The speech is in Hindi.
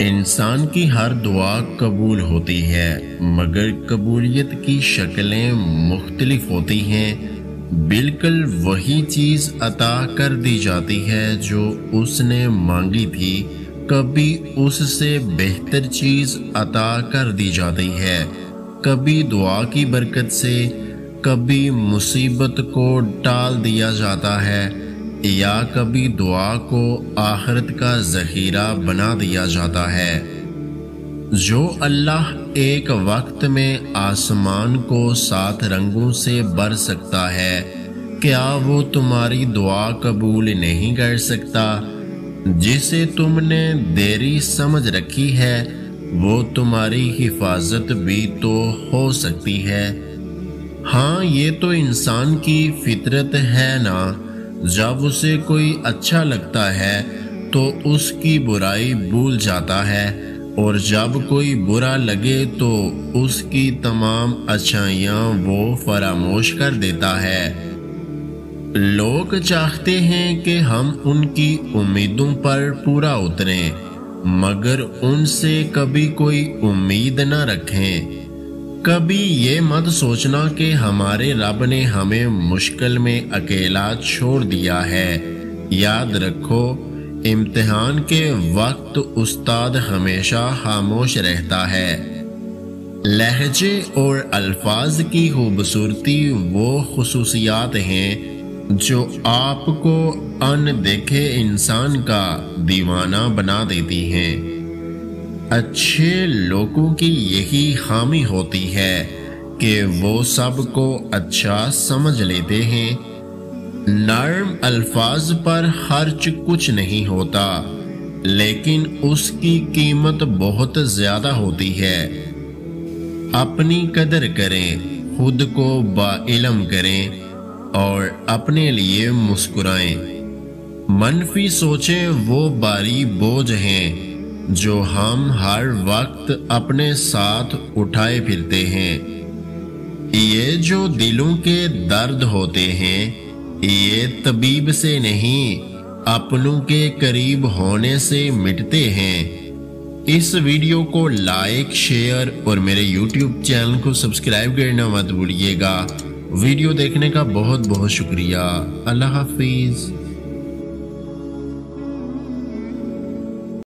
इंसान की हर दुआ कबूल होती है, मगर कबूलियत की शक्लें मुख्तलिफ़ होती हैं। बिल्कुल वही चीज़ अता कर दी जाती है जो उसने मांगी थी। कभी उससे बेहतर चीज़ अता कर दी जाती है। कभी दुआ की बरकत से, कभी मुसीबत को टाल दिया जाता है। या कभी दुआ को आखरत का जखीरा बना दिया जाता है। जो अल्लाह एक वक्त में आसमान को सात रंगों से बर सकता है, क्या वो तुम्हारी दुआ कबूल नहीं कर सकता? जिसे तुमने देरी समझ रखी है, वो तुम्हारी हिफाजत भी तो हो सकती है। हाँ ये तो इंसान की फितरत है ना। जब उसे कोई अच्छा लगता है तो उसकी बुराई भूल जाता है। और जब कोई बुरा लगे तो उसकी तमाम अच्छाइयाँ वो फरामोश कर देता है। लोग चाहते हैं कि हम उनकी उम्मीदों पर पूरा उतरें, मगर उनसे कभी कोई उम्मीद न रखें। कभी ये मत सोचना कि हमारे रब ने हमें मुश्किल में अकेला छोड़ दिया है। याद रखो, इम्तिहान के वक्त उस्ताद हमेशा खामोश रहता है। लहजे और अल्फाज की खूबसूरती वो खसूसियात हैं जो आपको अनदेखे इंसान का दीवाना बना देती हैं। अच्छे लोगों की यही खामी होती है कि वो सबको अच्छा समझ लेते हैं। नर्म अल्फाज पर खर्च कुछ नहीं होता, लेकिन उसकी कीमत बहुत ज़्यादा होती है। अपनी कदर करें, खुद को बाइलम करें और अपने लिए मुस्कुराएँ। मनफी सोचें, वो बारी बोझ हैं। जो हम हर वक्त अपने साथ उठाए फिरते हैं। ये जो दिलों के दर्द होते हैं, ये तबीब से नहीं, अपनों के करीब होने से मिटते हैं। इस वीडियो को लाइक, शेयर और मेरे यूट्यूब चैनल को सब्सक्राइब करना मत भूलिएगा। वीडियो देखने का बहुत बहुत शुक्रिया। अल्लाह हाफिज़।